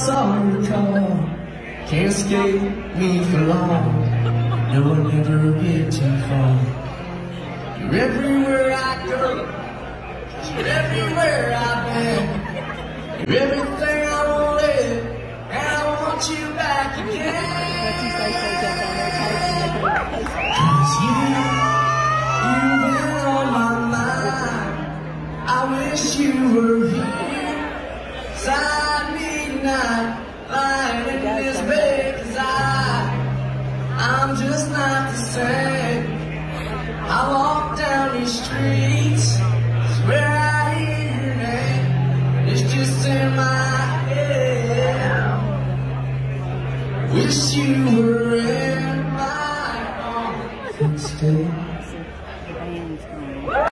saw your call. Can't escape me for long. No one ever get too far. You're everywhere I go. You're everywhere I've been. You're everything I wanted, and I want you back again. Cause you, you've been on my mind. I wish you were here. Midnight, lying in this bed, cause I, I'm just not the same. I walk down these streets, swear I hear your name. It's just in my head. Wish you were in my arms instead.